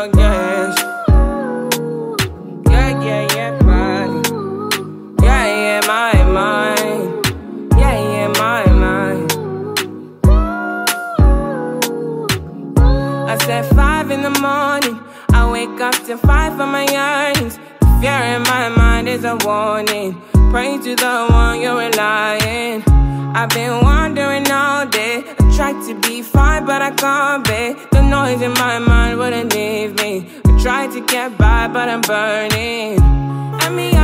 Oh yeah. Yeah, yeah, yeah. Yeah, my mind. Yeah, yeah, my mind. I said five in the morning. I wake up to five for my yearnings. Fear in my mind is a warning. Pray to the one you're relying. I've been wandering all day. I tried to be fine, but I can't be. The noise in my mind me. Tried to get by, but I'm burning. I'm behind.